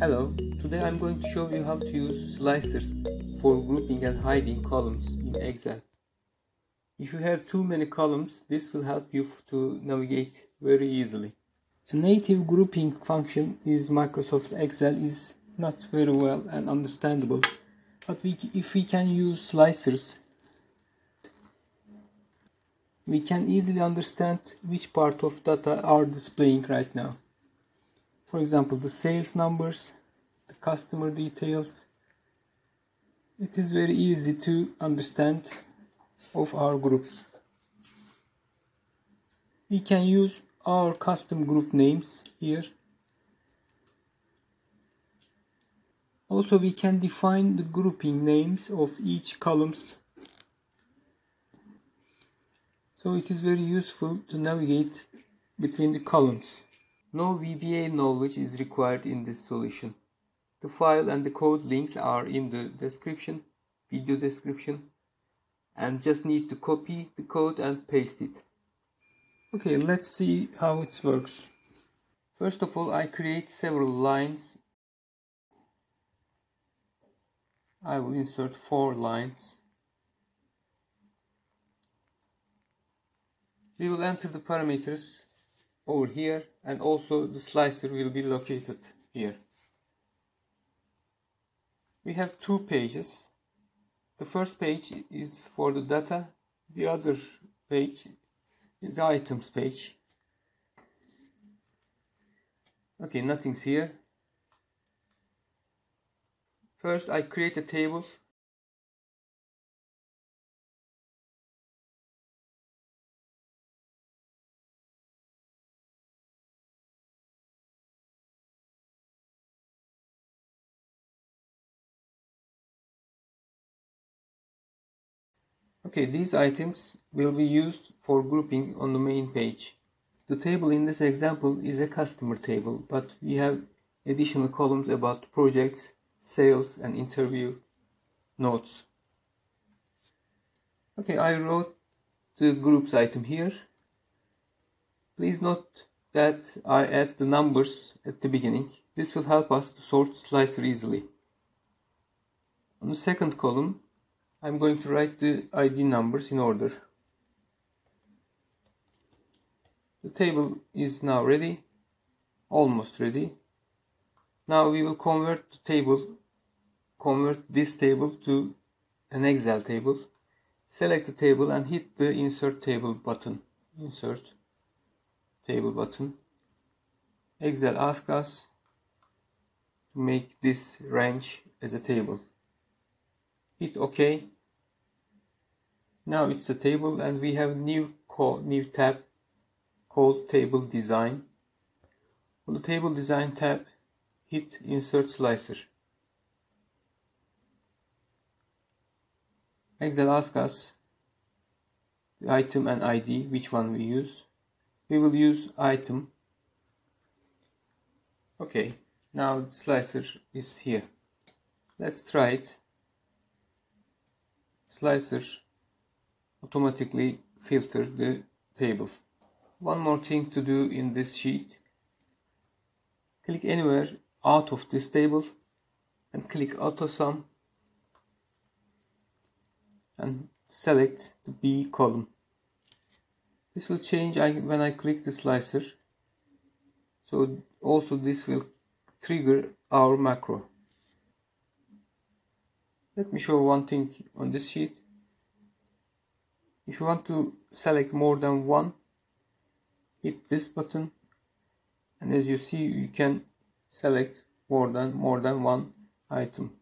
Hello, today I'm going to show you how to use slicers for grouping and hiding columns in Excel. If you have too many columns, this will help you to navigate very easily. A native grouping function is Microsoft Excel is not very well and understandable, but we, if we can use slicers, we can easily understand which part of data are displaying right now. For example, the sales numbers, the customer details. It is very easy to understand of our groups. We can use our custom group names here. Also we can define the grouping names of each columns. So it is very useful to navigate between the columns. No VBA knowledge is required in this solution. The file and the code links are in the description, video description, and just need to copy the code and paste it. Okay, let's see how it works. First of all, I create several lines. I will insert four lines. We will enter the parameters over here and also the slicer will be located here. We have two pages. The first page is for the data, the other page is the items page. Okay, nothing's here. First I create a table Okay, these items will be used for grouping on the main page. The table in this example is a customer table, but we have additional columns about projects, sales and interview notes. Okay, I wrote the groups item here. Please note that I add the numbers at the beginning. This will help us to sort slicer easily. On the second column, I'm going to write the ID numbers in order. The table is now ready, almost ready. Now we will convert the table, convert this table to an Excel table. Select the table and hit the insert table button. Insert table button. Excel asks us to make this range as a table hit OK. Now it's a table and we have new new tab called table design. On the table design tab, hit insert slicer. Excel asks us the item and ID, which one we use. We will use item. Okay, now slicer is here. Let's try it slicer automatically filter the table. One more thing to do in this sheet. Click anywhere out of this table and click auto sum and select the B column. This will change when I click the slicer. So also this will trigger our macro. Let me show one thing on this sheet. If you want to select more than one, hit this button and as you see you can select more than more than one item.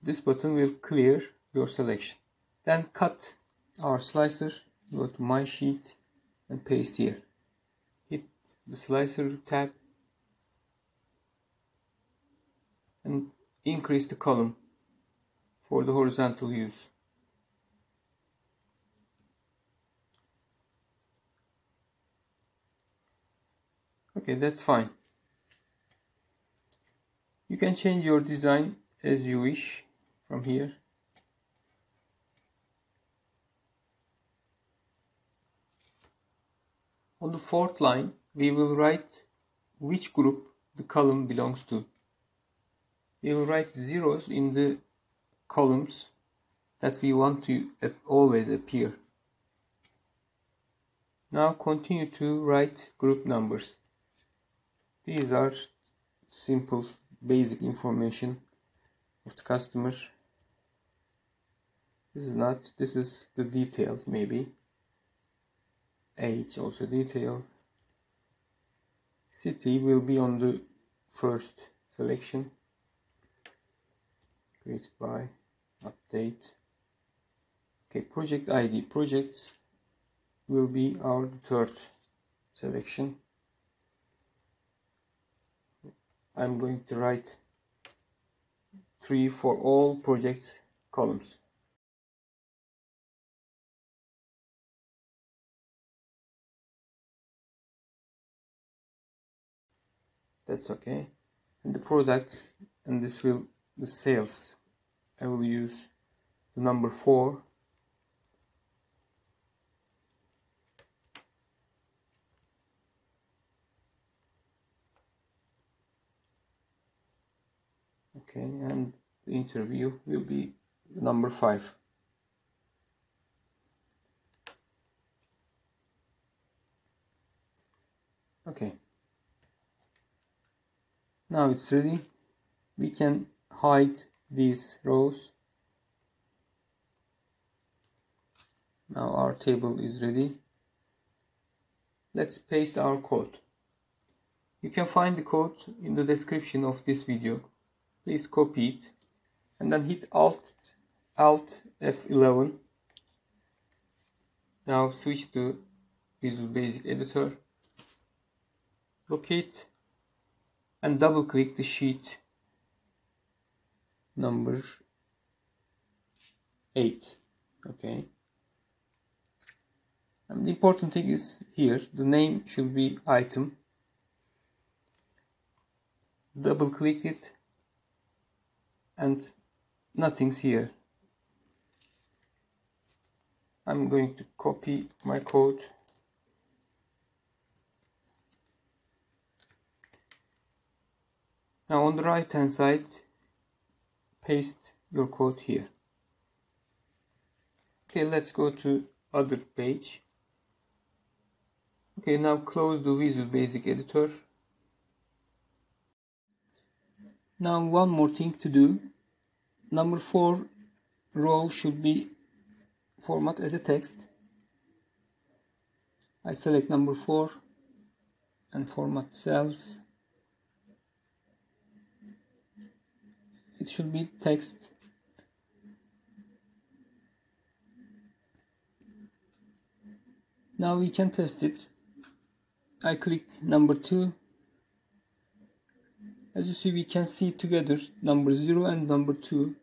This button will clear your selection. Then cut our slicer, go to my sheet and paste here. Hit the slicer tab and increase the column for the horizontal use. Okay, that's fine. You can change your design as you wish from here. On the fourth line, we will write which group the column belongs to. we will write zeros in the columns that we want to always appear. Now continue to write group numbers. These are simple basic information of the customer. This is not, this is the details maybe. Age also detailed. City will be on the first selection. Created by update. Okay, project ID. Projects will be our third selection. I'm going to write 3 for all project columns. That's okay. And the product, and this will, the sales, I will use the number 4 okay and the interview will be number five. Okay. Now it's ready. We can hide these rows. Now our table is ready. Let's paste our code you can find the code in the description of this video. Please copy it and then hit alt alt F11 now switch to Visual Basic Editor. Locate and double click the sheet number 8 okay? And the important thing is here the name should be item. Double click it and nothing's here. I'm going to copy my code. Now on the right hand side paste your code here. Okay let's go to other page. Okay now close the Visual Basic Editor. Now one more thing to do. Number 4 row should be format as a text. I select number 4 and format cells it should be text. Now we can test it. I click number 2 as you see we can see together number 0 and number 2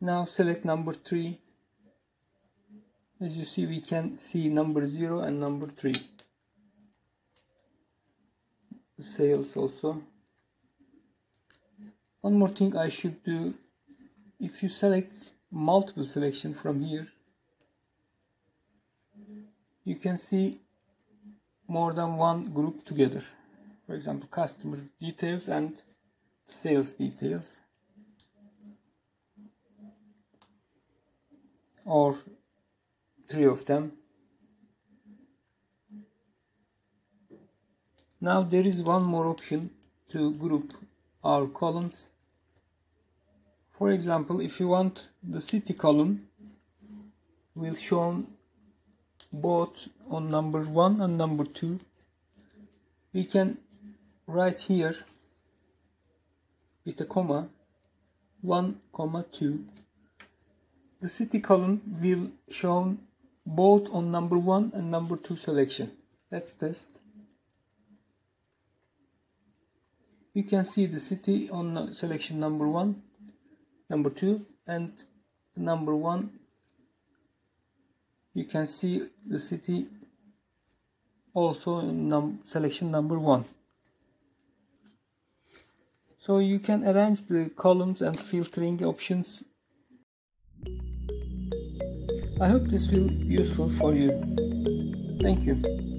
now select number 3 as you see we can see number 0 and number 3 sales also. One more thing I should do. If you select multiple selection from here you can see more than one group together. For example customer details and sales details. Or three of them now there is one more option to group our columns for example if you want the city column will show both on number 1 and number 2 we can write here with a comma 1 comma 2 the city column will show both on number 1 and number 2 selection. Let's test. You can see the city on selection number 1, number 2 and number 1. You can see the city also in num selection number 1. So you can arrange the columns and filtering options I hope this will be useful for you. Thank you.